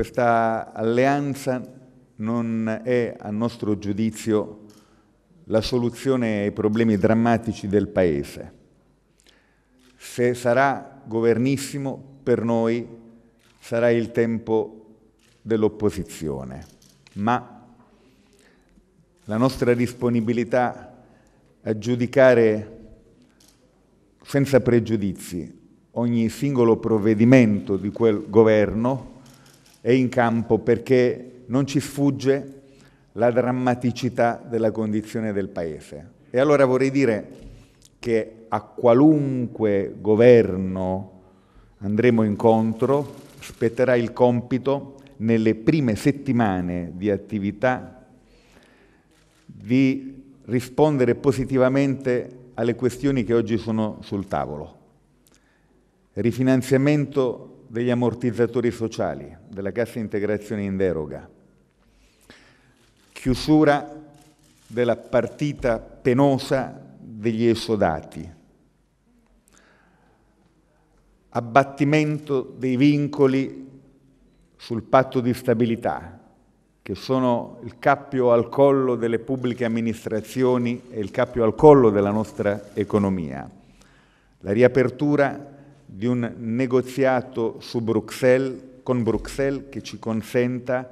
questa alleanza non è, a nostro giudizio, la soluzione ai problemi drammatici del Paese. Se sarà governissimo, per noi sarà il tempo dell'opposizione, ma la nostra disponibilità a giudicare senza pregiudizi ogni singolo provvedimento di quel governo è in campo perché non ci sfugge la drammaticità della condizione del Paese. E allora vorrei dire che a qualunque governo andremo incontro spetterà il compito nelle prime settimane di attività di rispondere positivamente alle questioni che oggi sono sul tavolo. Rifinanziamento degli ammortizzatori sociali, della cassa integrazione in deroga, chiusura della partita penosa degli esodati, abbattimento dei vincoli sul patto di stabilità, che sono il cappio al collo delle pubbliche amministrazioni e il cappio al collo della nostra economia. La riapertura di un negoziato su Bruxelles, con Bruxelles che ci consenta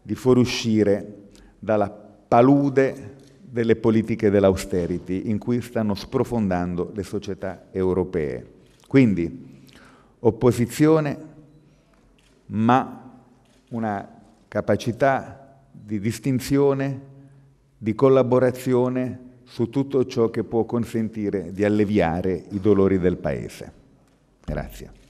di fuoriuscire dalla palude delle politiche dell'austerity in cui stanno sprofondando le società europee. Quindi opposizione, ma una capacità di distinzione, di collaborazione su tutto ciò che può consentire di alleviare i dolori del Paese. Grazie.